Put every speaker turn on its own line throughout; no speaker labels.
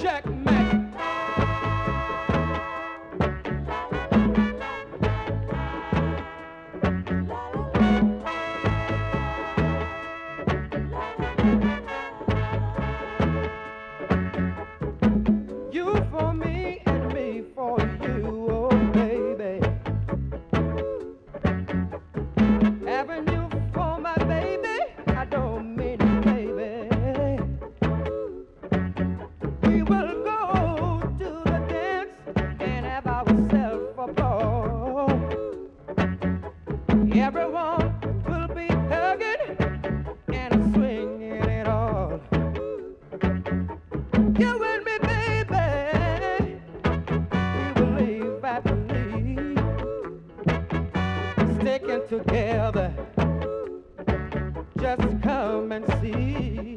check. Together. Just come and see.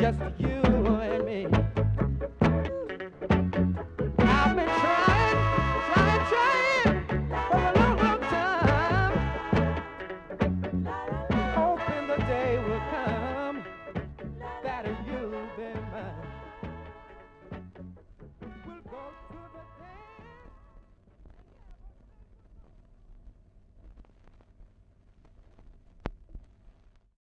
just you.